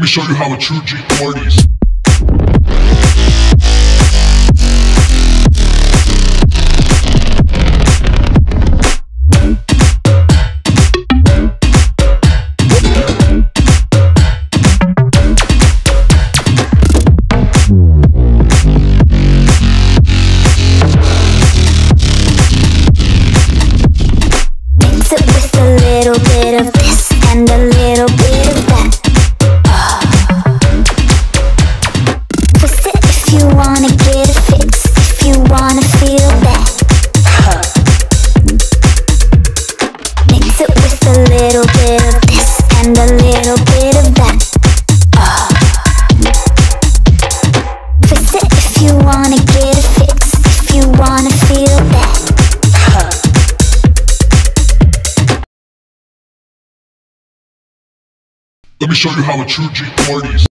me show you how a true G parties. A little bit of this and a little bit of that. Uh. Twist it if you wanna get a fix, if you wanna feel that. Let me show you how a true G parties.